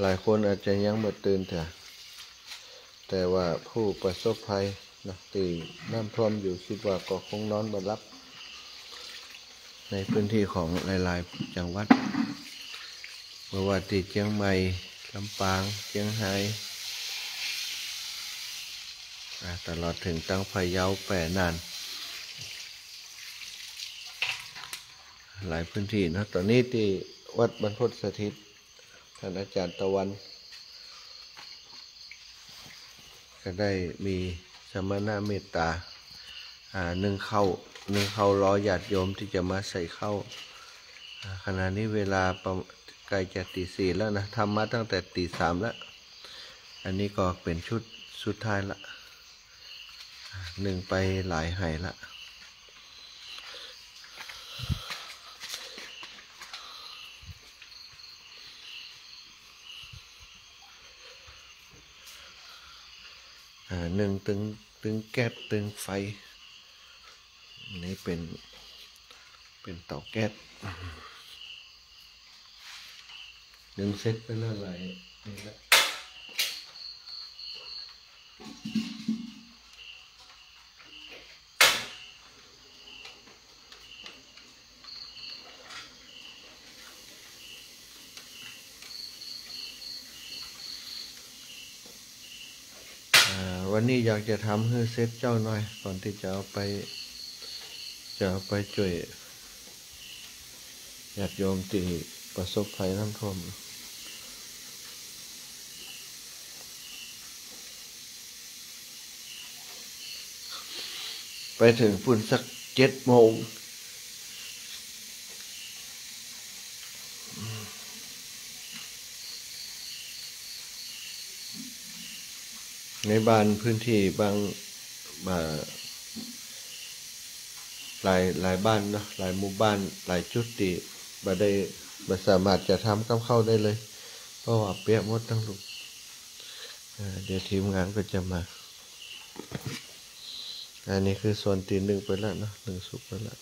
หลายคนอาจจะยังไม่ตื่นเถอะแต่ว่าผู้ประสบภัยนะตีน้ำท่วมอยู่คิดว่าก็คงนอนบนรับ ในพื้นที่ของหลายๆจังหวัดเมื่อว่าที่เชียงใหม่ลำปางเชียงรายอ่ตลอดถึงตั้งพะเยาแปรนาน หลายพื้นที่นะตอนนี้ที่วัดบรรพตสถิต ท่านอาจารย์ตะวัน ก็ได้มีสมณะเมตตาอ่าหนึ่งเข้าหนึ่งเข้ารอญาติโยมที่จะมาใส่เข้าขณะนี้เวลาประใกล้จะตีสี่แล้วนะทำมาตั้งแต่ตีสามแล้ว อันนี้ก็เป็นชุดสุดท้ายละหนึ่งไปหลายไหละ หนึ่งตึงตึงแก๊สตึงไฟนี่เป็นเป็นเตาแก๊สหนึ่งเซตไปแล้วหลายนี่ละ วันนี้อยากจะทำให้เซตเจ้าหน่อย ก่อนที่จะเอาไป จะเอาไปช่วยญาติโยมที่ประสบภัยน้ำท่วมไปถึงฝุ่นสักเจ็ดโมง ในบ้านพื้นที่บางมาหลายหลายบ้านเนาะหลายหมู่บ้านหลายจุดที่บ่ได้บ่สามารถจะทำกับเข้าได้เลย เพราะว่าเปียกหมดทั้งลูกเดี๋ยวทีมงานก็จะมา อันนี้คือส่วนตีหนึ่งไปแล้วเนาะหนึ่งสุกไปแล้ว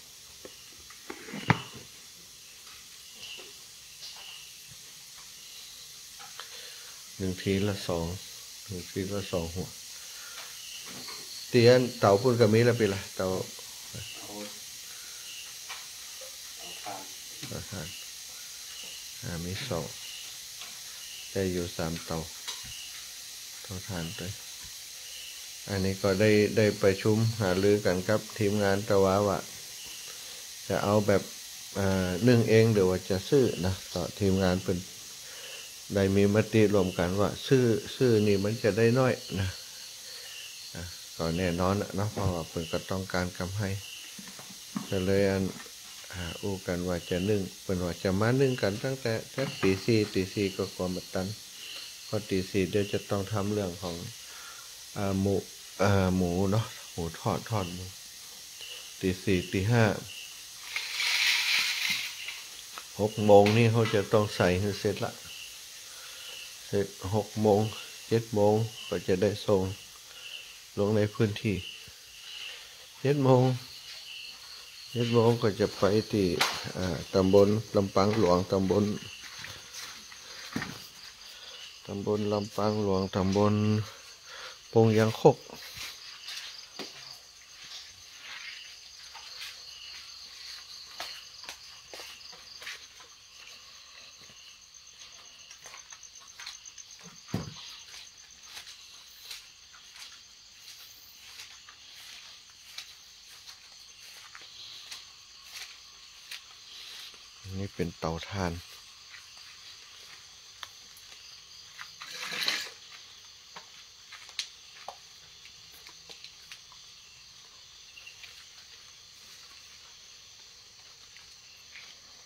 หนึ่งทีละสอง หนึ่งทีละสองหัวเตียนเต่าพุ่นกับมีแล้วปีละเต่าเอาเอาทานอ่ามีสองได้อยู่สามเตาเท่าทานไปอันนี้ก็ได้ได้ประชุมหารือกันครับ ทีมงานตะวาว่าจะเอาแบบอ่านึ่งเองหรือว่าจะซื้อนะต่อทีมงานเป็น ได้มีมติรวมกันว่าซื้อซื้อนี่มันจะได้น้อยนะอะก็แน่นอนนะเนาะเพราะว่าเป็นก็ต้องการกำให้ก็เลยอันหาอู้กันว่าจะนึ่งเป็นว่าจะมานึ่งกันตั้งแต่แค่ตีสี่ตีสี่ก็กว่ามาตันพอตีสี่เดี๋ยวจะต้องทำเรื่องของอ่าหมูอ่าหมูเนาะหมูทอดทอดหมูตีสี่ตีห้าหกโมงนี่เขาจะต้องใส่ให้เสร็จละ เสร็จหกโมงเจ็ดโมงก็จะได้ส่งลงในพื้นที่เจ็ดโมงเจ็ดโมงก็จะไปที่ตำบลลำปางหลวงตำบลตำบลลำปางหลวงตำบลปงยางคก นี่เป็นเตาถ่าน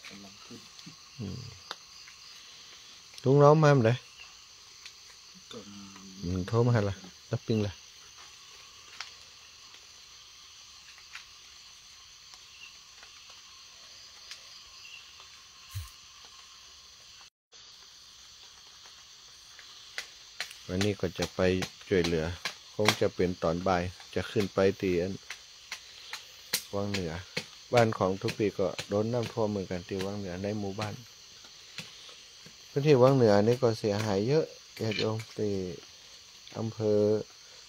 กำลังขึ้นลุงน้องมาไหน ก็ อืมโทรมาให้ละรับปิ้งละ วันนี้ก็จะไปช่วยเหลือ คงจะเป็นตอนบ่ายจะขึ้นไปตีอันวังเหนือ บ้านของทุกปีก็โดนน้ำท่วมเหมือนกันที่วังเหนือในหมู่บ้านพื้นที่วังเหนือนี่ก็เสียหายเยอะญาติโยมที่อำเภอ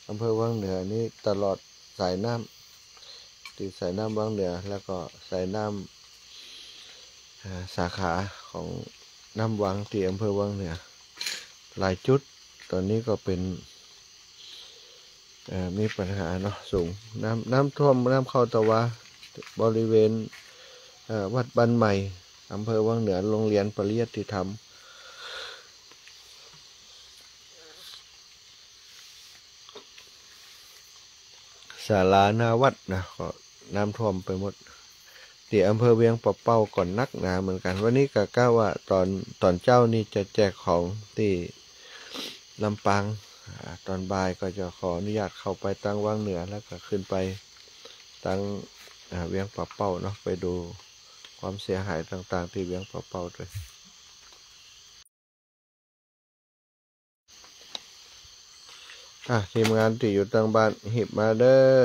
อำเภอวังเหนือนี่ตลอดสายน้ำที่สายน้ำวังเหนือ แล้วก็สายน้ำอ่าสาขาของน้ำวังที่อำเภอวังเหนือ หลายจุด ตอนนี้ก็เป็นมีปัญหาเนาะสูงน้ำน้ำท่วมน้ำเข้าตะวะบริเวณเวัดบันใหม่อำเภอวังเหนือโรงเรียนปริยัติธรรมศาลานาวัดนะก็น้ำท่วมไปหมดที่อำเภอเวียงปะเป้าก่อนนักหนาเหมือนกัน วันนี้ก็กล้าว่าตอนตอนเจ้านี่จะแจกของที่ ลำปางตอนบ่ายก็จะขออนุญาตเข้าไปตั้งว่างเหนือแล้วก็ขึ้นไปตั้งเวียงปะเป้าเนาะไปดูความเสียหายต่างๆ ที่เวียงปะเป้าด้วยอะทีมงานที่อยู่ตั้งบ้านหิบมาเด้อ